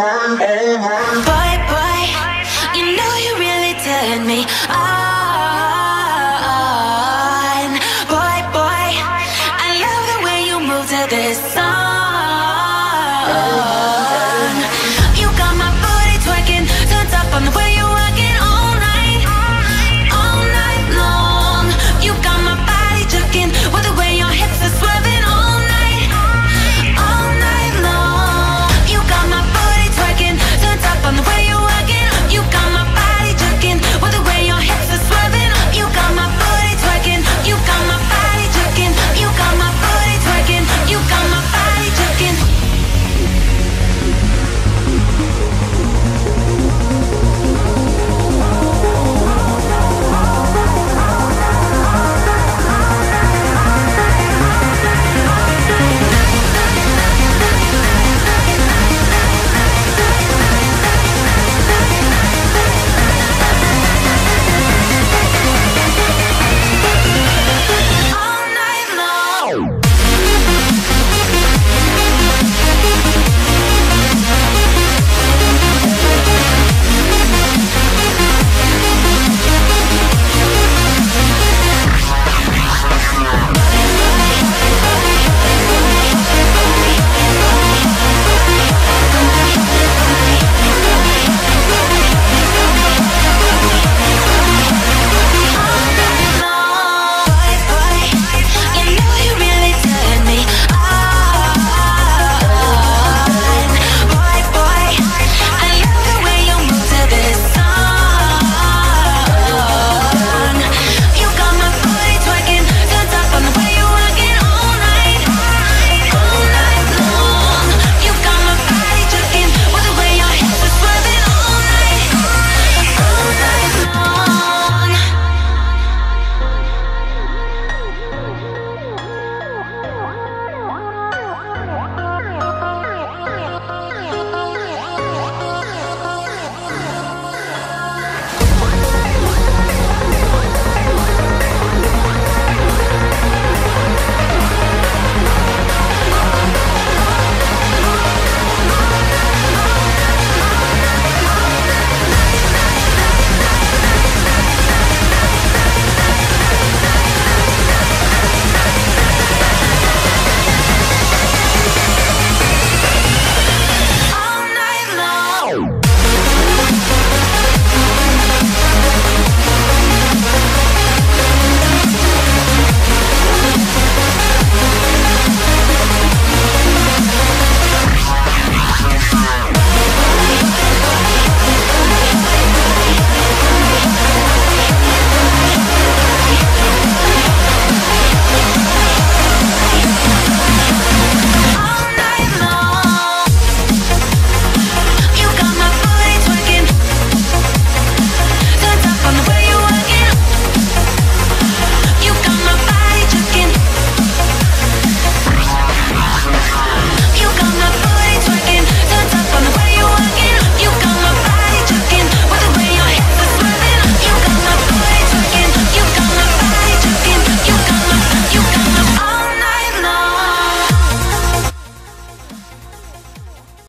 oh, oh, oh.